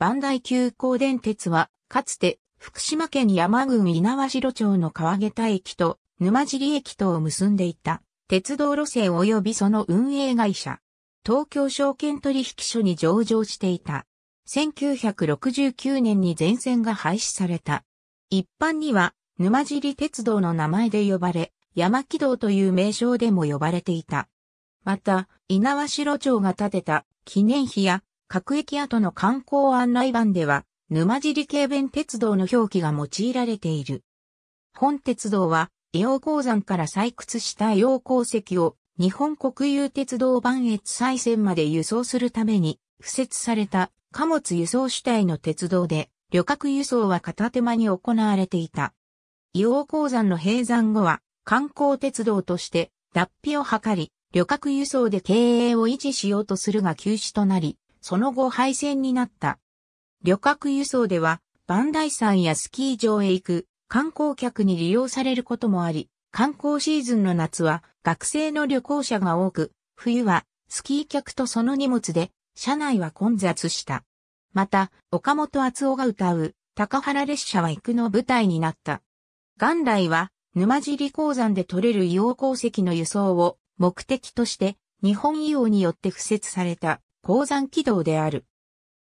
磐梯急行電鉄は、かつて福島県山郡猪苗代町の川桁駅と沼尻駅とを結んでいた鉄道路線及びその運営会社。東京証券取引所に上場していた。1969年に全線が廃止された。一般には沼尻鉄道の名前で呼ばれ、山軌道という名称でも呼ばれていた。また、稲苗代町が建てた記念碑や各駅跡の観光案内板では、沼尻軽便鉄道の表記が用いられている。本鉄道は、硫黄鉱山から採掘した硫黄鉱石を日本国有鉄道磐越西線まで輸送するために、敷設された貨物輸送主体の鉄道で、旅客輸送は片手間に行われていた。硫黄鉱山の閉山後は、観光鉄道として脱皮を図り、旅客輸送で経営を維持しようとするが休止となり、その後廃線になった。旅客輸送では、磐梯山やスキー場へ行く観光客に利用されることもあり、観光シーズンの夏は学生の旅行者が多く、冬はスキー客とその荷物で車内は混雑した。また、岡本厚夫が歌う高原列車は行くの舞台になった。元来は沼尻鉱山で取れる硫黄鉱石の輸送を目的として日本硫黄によって付設された鉱山軌道である。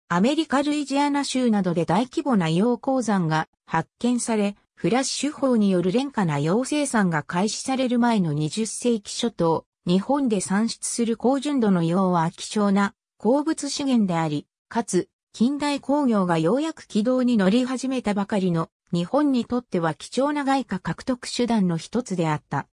アメリカルイジアナ州などで大規模な硫黄鉱山が発見され、フラッシュ法による廉価な硫黄生産が開始される前の20世紀初頭、日本で産出する高純度の硫黄は希少な鉱物資源であり、かつ近代工業がようやく軌道に乗り始めたばかりの日本にとっては貴重な外貨獲得手段の一つであった。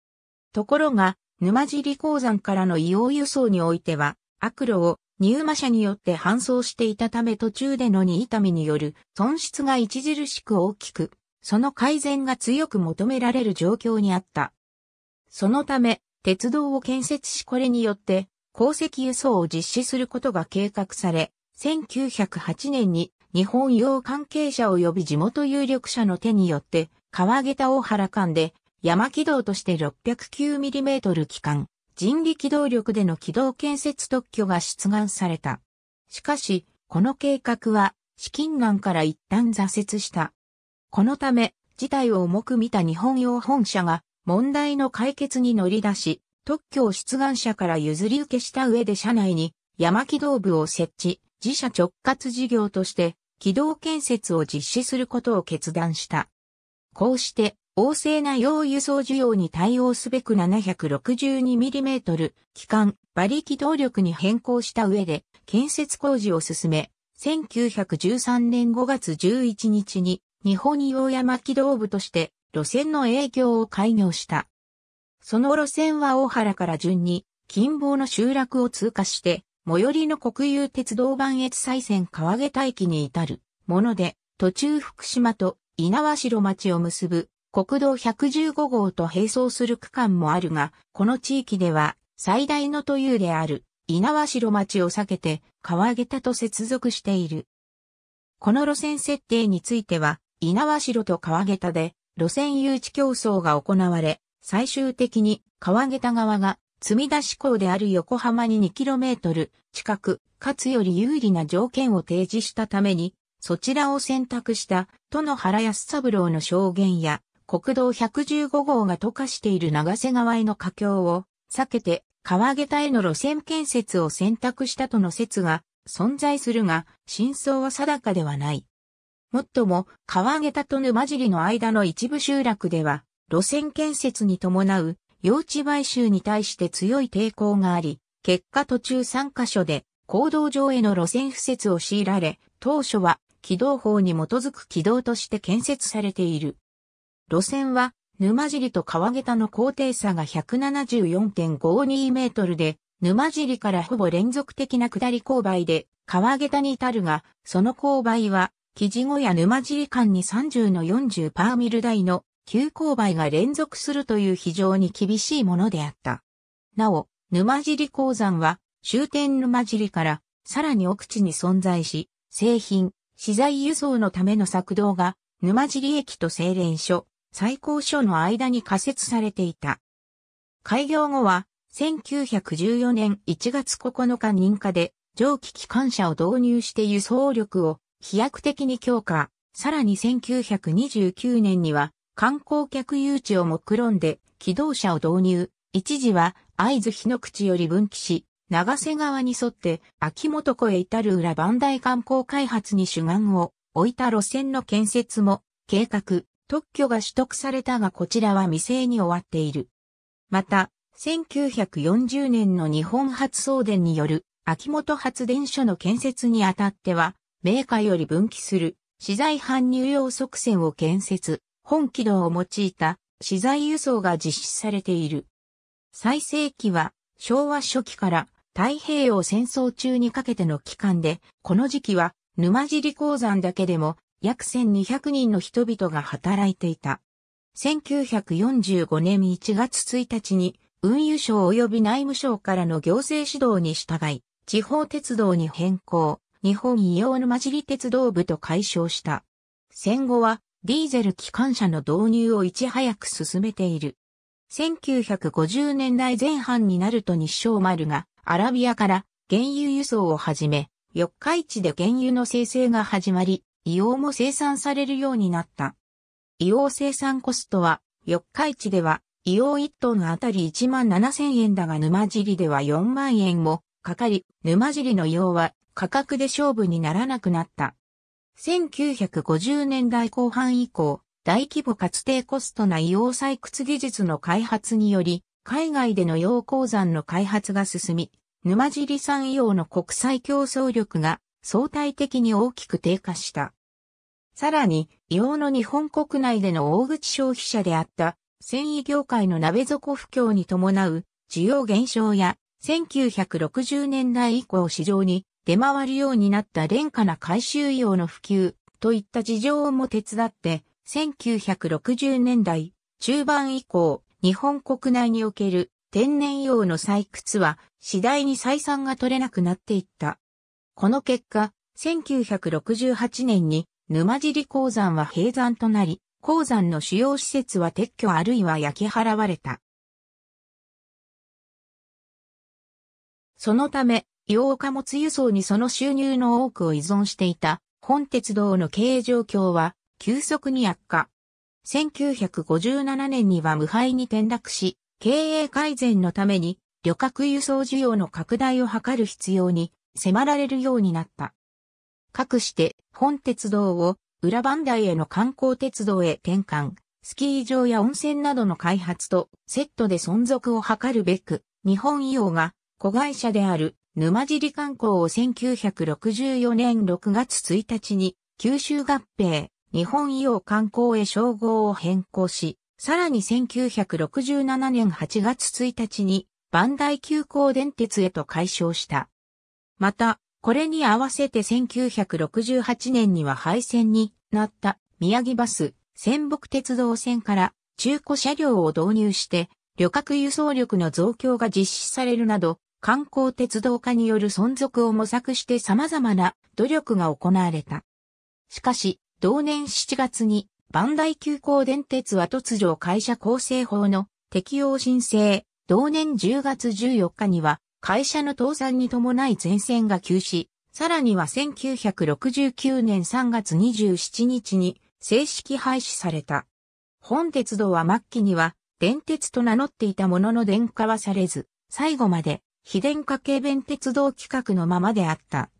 ところが、沼尻鉱山からの硫黄輸送においては、悪路を入馬車によって搬送していたため途中での荷痛みによる損失が著しく大きく、その改善が強く求められる状況にあった。そのため、鉄道を建設しこれによって鉱石輸送を実施することが計画され、1908年に日本洋関係者及び地元有力者の手によって川桁大原間で山軌道として 609mm 機関、人力動力での軌道建設特許が出願された。しかし、この計画は資金難から一旦挫折した。このため、事態を重く見た日本用本社が問題の解決に乗り出し、特許を出願者から譲り受けした上で社内に山軌道部を設置、自社直轄事業として軌道建設を実施することを決断した。こうして旺盛な洋輸送需要に対応すべく 762mm 機関馬力動力に変更した上で建設工事を進め、1913年5月11日に日本洋山軌道部として路線の営業を開業した。その路線は大原から順に近傍の集落を通過して最寄りの国有鉄道磐越西線川桁駅に至るもので途中福島と稲葉城町を結ぶ国道115号と並走する区間もあるが、この地域では最大の都有である稲葉城町を避けて川桁と接続している。この路線設定については、稲葉城と川桁で路線誘致競争が行われ、最終的に川桁側が積み出し港である横浜に 2km 近く、かつより有利な条件を提示したために、そちらを選択した、都の原安三郎の証言や、国道115号が溶かしている長瀬川への架橋を避けて川桁への路線建設を選択したとの説が存在するが、真相は定かではない。もっとも、川桁と沼尻の間の一部集落では、路線建設に伴う用地買収に対して強い抵抗があり、結果途中3カ所で行動上への路線敷設を強いられ、当初は軌道法に基づく軌道として建設されている。路線は沼尻と川桁の高低差が174.52メートルで、沼尻からほぼ連続的な下り勾配で川桁に至るが、その勾配は、木地後や沼尻間に30の40パーミル台の急勾配が連続するという非常に厳しいものであった。なお、沼尻鉱山は終点沼尻からさらに奥地に存在し、製品、資材輸送のための策動が沼尻駅と精錬所、最高所の間に仮設されていた。開業後は、1914年1月9日認可で蒸気機関車を導入して輸送力を飛躍的に強化。さらに1929年には観光客誘致を目論んで機動車を導入。一時は会津日の口より分岐し、長瀬川に沿って秋元湖へ至る裏磐梯観光開発に主眼を置いた路線の建設も計画、特許が取得されたがこちらは未成に終わっている。また、1940年の日本初送電による秋元発電所の建設にあたっては、メーカーより分岐する資材搬入用側線を建設、本軌道を用いた資材輸送が実施されている。最盛期は昭和初期から太平洋戦争中にかけての期間で、この時期は沼尻鉱山だけでも約1200人の人々が働いていた。1945年1月1日に運輸省及び内務省からの行政指導に従い、地方鉄道に変更、日本異様沼尻鉄道部と解消した。戦後はディーゼル機関車の導入をいち早く進めている。1950年代前半になると日照丸がアラビアから原油輸送を始め、四日市で原油の生成が始まり、硫黄も生産されるようになった。硫黄生産コストは、四日市では、硫黄1トンあたり1万7千円だが沼尻では4万円もかかり、沼尻の硫黄は価格で勝負にならなくなった。1950年代後半以降、大規模かつ低コストな硫黄採掘技術の開発により、海外での溶鉱山の開発が進み、沼尻産硫黄の国際競争力が相対的に大きく低下した。さらに、硫黄の日本国内での大口消費者であった繊維業界の鍋底不況に伴う需要減少や1960年代以降市場に出回るようになった廉価な回収用の普及といった事情も手伝って1960年代中盤以降日本国内における天然用の採掘は次第に採算が取れなくなっていった。この結果、1968年に沼尻鉱山は閉山となり、鉱山の主要施設は撤去あるいは焼き払われた。そのため、洋貨物輸送にその収入の多くを依存していた本鉄道の経営状況は急速に悪化。1957年には無敗に転落し、経営改善のために旅客輸送需要の拡大を図る必要に迫られるようになった。かくして本鉄道を裏磐梯への観光鉄道へ転換、スキー場や温泉などの開発とセットで存続を図るべく、日本医療が子会社である沼尻観光を1964年6月1日に九州合併、日本医療観光へ称号を変更し、さらに1967年8月1日に、磐梯急行電鉄へと改称した。また、これに合わせて1968年には廃線になった宮城バス、仙北鉄道線から中古車両を導入して、旅客輸送力の増強が実施されるなど、観光鉄道化による存続を模索して様々な努力が行われた。しかし、同年7月に、磐梯急行電鉄は突如会社構成法の適用申請、同年10月14日には、会社の倒産に伴い全線が休止、さらには1969年3月27日に正式廃止された。本鉄道は末期には電鉄と名乗っていたものの電化はされず、最後まで非電化軽便鉄道規格のままであった。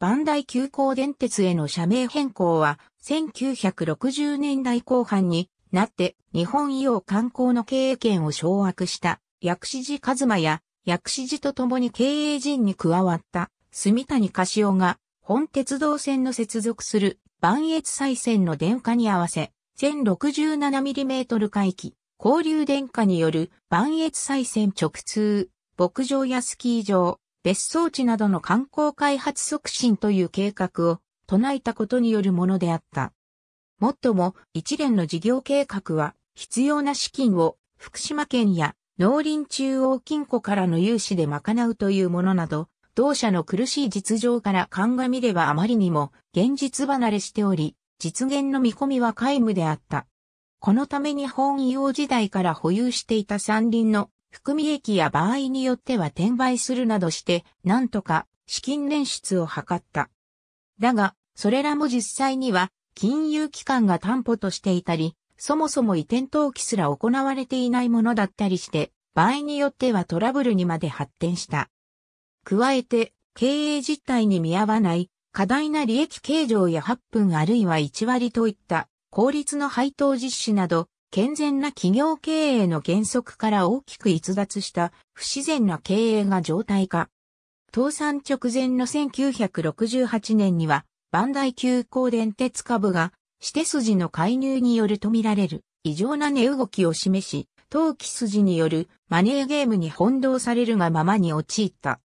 磐梯急行電鉄への社名変更は、1960年代後半になって日本医療観光の経営権を掌握した薬師寺和馬や薬師寺と共に経営陣に加わった住谷柏夫が本鉄道線の接続する磐越再線の電化に合わせ 1067mm 回帰交流電化による磐越再線直通牧場やスキー場別荘地などの観光開発促進という計画を唱えたことによるものであった。もっとも一連の事業計画は必要な資金を福島県や農林中央金庫からの融資で賄うというものなど、同社の苦しい実情から鑑みればあまりにも現実離れしており、実現の見込みは皆無であった。このため日本医療時代から保有していた山林の含み益や場合によっては転売するなどして、なんとか資金捻出を図った。だが、それらも実際には金融機関が担保としていたり、そもそも移転登記すら行われていないものだったりして、場合によってはトラブルにまで発展した。加えて、経営実態に見合わない過大な利益計上や8分あるいは1割といった効率の配当実施など、健全な企業経営の原則から大きく逸脱した不自然な経営が常態化。倒産直前の1968年には、バンダイ急行電鉄株が、指定筋の介入によるとみられる異常な値動きを示し、投機筋によるマネーゲームに翻弄されるがままに陥った。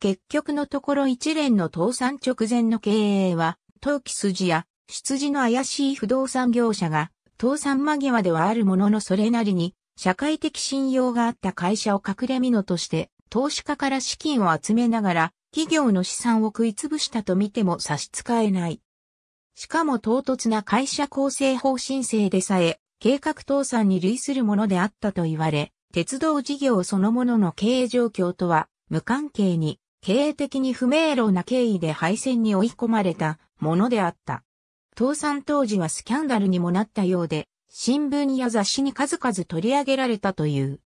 結局のところ一連の倒産直前の経営は、投機筋や出自の怪しい不動産業者が、倒産間際ではあるもののそれなりに、社会的信用があった会社を隠れ蓑として、投資家から資金を集めながら、企業の資産を食いつぶしたと見ても差し支えない。しかも唐突な会社構成方針制でさえ、計画倒産に類するものであったと言われ、鉄道事業そのものの経営状況とは無関係に、経営的に不明朗な経緯で敗戦に追い込まれたものであった。倒産当時はスキャンダルにもなったようで、新聞や雑誌に数々取り上げられたという。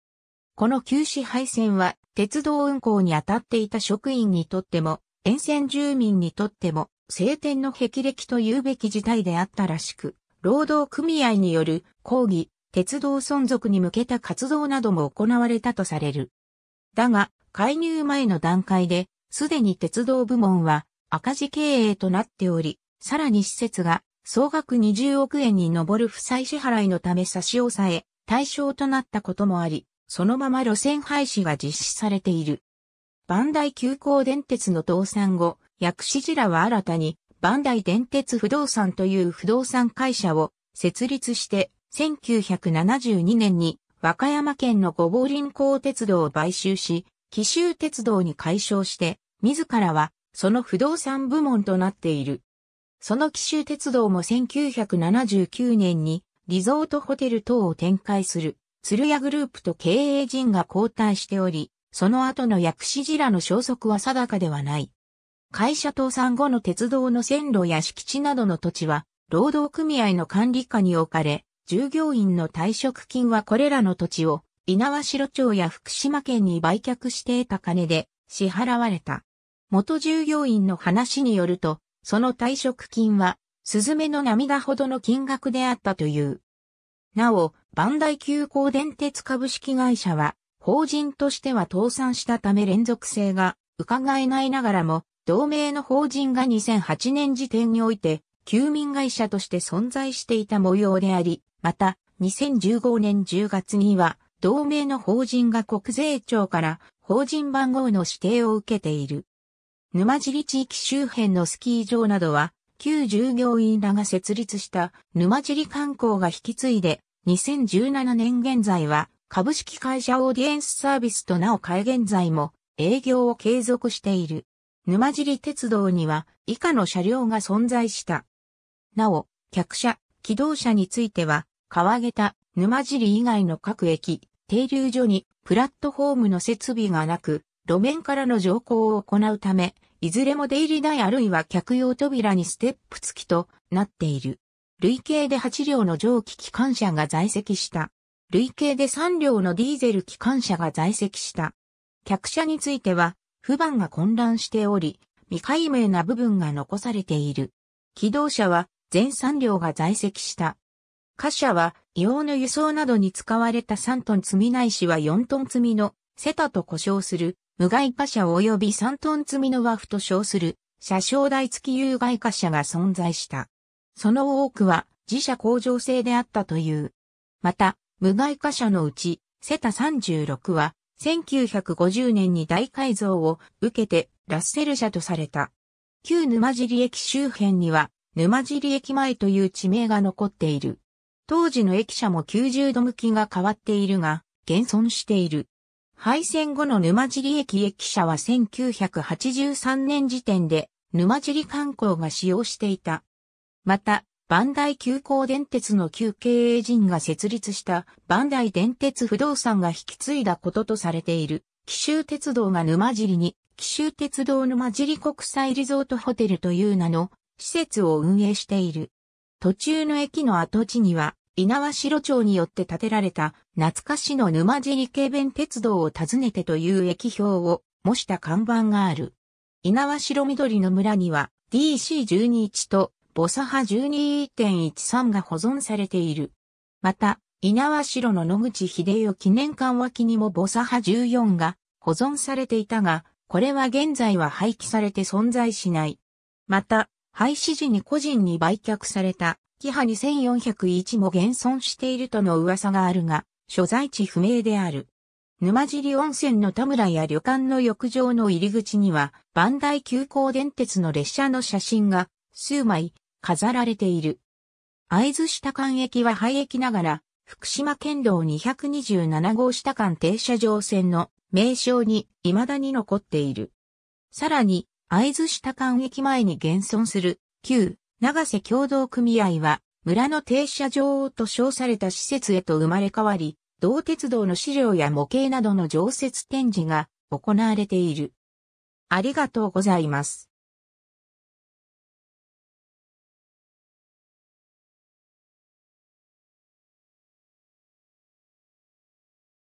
この休止配線は、鉄道運行に当たっていた職員にとっても、沿線住民にとっても、晴天の霹靂と言うべき事態であったらしく、労働組合による抗議、鉄道存続に向けた活動なども行われたとされる。だが、介入前の段階で、すでに鉄道部門は赤字経営となっており、さらに施設が総額20億円に上る負債支払いのため差し押さえ、対象となったこともあり、そのまま路線廃止が実施されている。バンダイ急行電鉄の倒産後、薬師寺は新たに、バンダイ電鉄不動産という不動産会社を設立して、1972年に和歌山県の五坊林港鉄道を買収し、紀州鉄道に改称して、自らはその不動産部門となっている。その紀州鉄道も1979年にリゾートホテル等を展開する鶴屋グループと経営陣が交代しており、その後の薬師寺の消息は定かではない。会社倒産後の鉄道の線路や敷地などの土地は、労働組合の管理下に置かれ、従業員の退職金はこれらの土地を、稲葉城町や福島県に売却して得た金で支払われた。元従業員の話によると、その退職金は、スズメの涙ほどの金額であったという。なお、バンダイ急行電鉄株式会社は、法人としては倒産したため連続性が伺えないながらも、同盟の法人が2008年時点において、休眠会社として存在していた模様であり、また、2015年10月には、同盟の法人が国税庁から法人番号の指定を受けている。沼尻地域周辺のスキー場などは、旧従業員らが設立した沼尻観光が引き継いで、2017年現在は株式会社オーディエンスサービスとなお会現在も営業を継続している。沼尻鉄道には以下の車両が存在した。なお、客車、機動車については、川桁、沼尻以外の各駅、停留所にプラットフォームの設備がなく、路面からの乗降を行うため、いずれも出入り台あるいは客用扉にステップ付きとなっている。累計で8両の蒸気機関車が在籍した。累計で3両のディーゼル機関車が在籍した。客車については、不番が混乱しており、未解明な部分が残されている。機動車は全3両が在籍した。貨車は、硫黄の輸送などに使われた3トン積みないしは4トン積みのセタと呼称する無害貨車及び3トン積みのワフと称する車掌台付き有害貨車が存在した。その多くは自社工場製であったという。また、無害貨車のうち、セタ36は、1950年に大改造を受けてラッセル車とされた。旧沼尻駅周辺には、沼尻駅前という地名が残っている。当時の駅舎も90度向きが変わっているが、現存している。廃線後の沼尻駅駅舎は1983年時点で沼尻観光が使用していた。また、バンダイ急行電鉄の旧経営陣が設立したバンダイ電鉄不動産が引き継いだこととされている、紀州鉄道が沼尻に、紀州鉄道沼尻国際リゾートホテルという名の施設を運営している。途中の駅の跡地には、稲城町によって建てられた懐かしの沼尻軽便鉄道を訪ねてという駅表を模した看板がある。稲城緑の村には DC121 とボサハ12.13が保存されている。また、稲城の野口秀夫記念館脇にもボサハ14が保存されていたが、これは現在は廃棄されて存在しない。また、廃止時に個人に売却された、キハ2401も現存しているとの噂があるが、所在地不明である。沼尻温泉の田村や旅館の浴場の入り口には、磐梯急行電鉄の列車の写真が数枚飾られている。会津下間駅は廃駅ながら、福島県道227号下間停車場線の名称に未だに残っている。さらに、会津下間駅前に現存する旧長瀬共同組合は村の停車場と称された施設へと生まれ変わり、同鉄道の資料や模型などの常設展示が行われている。ありがとうございます。